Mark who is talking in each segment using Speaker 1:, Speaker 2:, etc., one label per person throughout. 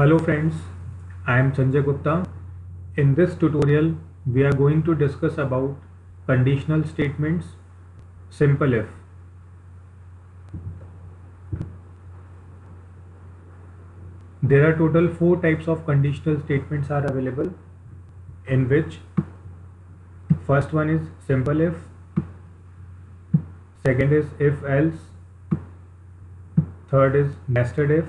Speaker 1: Hello friends, I am Sanjay Gupta. In this tutorial, we are going to discuss about conditional statements, simple if. There are total four types of conditional statements are available in which first one is simple if, second is if else, third is nested if,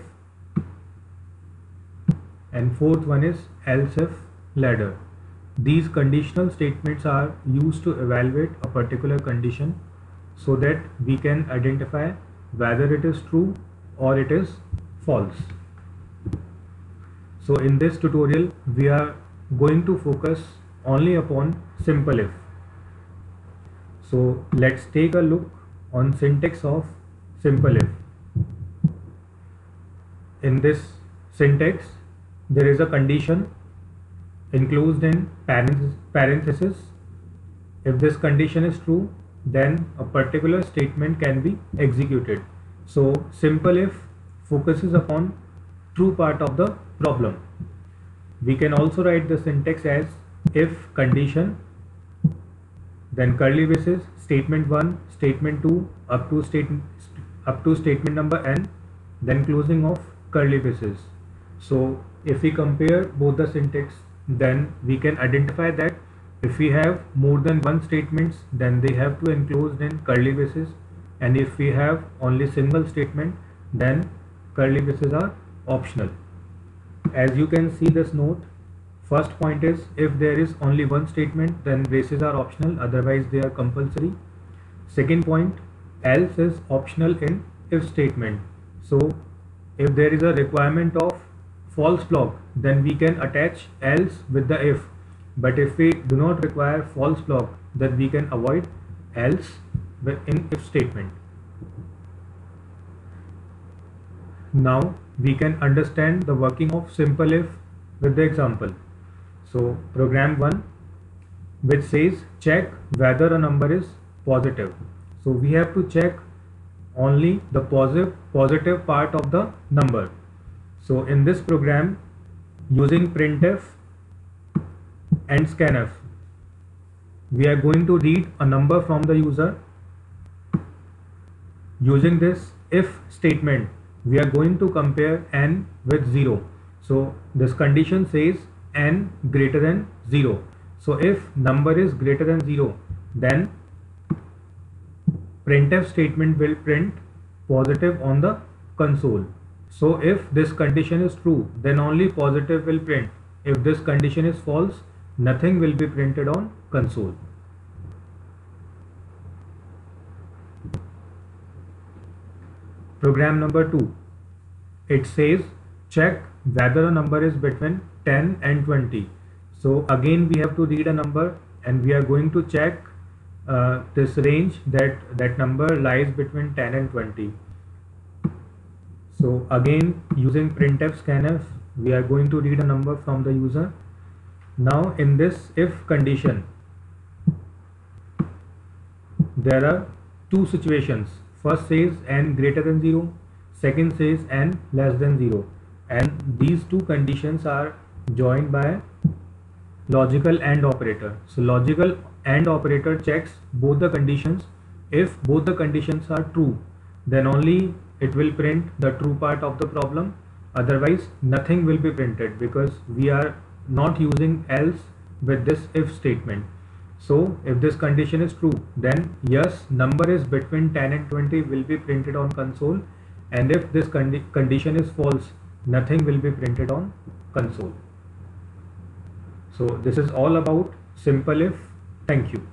Speaker 1: and fourth one is else if ladder. These conditional statements are used to evaluate a particular condition so that we can identify whether it is true or it is false. So in this tutorial we are going to focus only upon simple if. So let's take a look on syntax of simple if. In this syntax there is a condition enclosed in parenthesis. If this condition is true, then a particular statement can be executed. So simple if focuses upon true part of the problem. We can also write the syntax as if condition then curly braces statement 1 statement 2 up to statement up to statement number n then closing of curly braces so if we compare both the syntax then we can identify that if we have more than one statements then they have to enclosed in curly braces. And if we have only single statement then curly braces are optional. As you can see this note first point is if there is only one statement then braces are optional otherwise they are compulsory. Second point else is optional in if statement. So if there is a requirement of false block then we can attach else with the if. But if we do not require false block then we can avoid else in if statement. Now we can understand the working of simple if with the example. So program 1 which says check whether a number is positive. So we have to check only the positive positive part of the number so in this program using printf and scanf we are going to read a number from the user. Using this if statement we are going to compare n with 0 so this condition says n greater than 0 so if number is greater than 0 then printf statement will print positive on the console so if this condition is true, then only positive will print. If this condition is false, nothing will be printed on console. Program number 2. It says check whether a number is between 10 and 20. So again we have to read a number and we are going to check uh, this range that that number lies between 10 and 20. So again using printf scanf we are going to read a number from the user. Now in this if condition there are two situations. First says n greater than 0, second says n less than 0 and these two conditions are joined by logical AND operator. So logical AND operator checks both the conditions. If both the conditions are true then only it will print the true part of the problem. Otherwise nothing will be printed because we are not using else with this if statement. So if this condition is true then yes number is between 10 and 20 will be printed on console. And if this condi condition is false nothing will be printed on console. So this is all about simple if. Thank you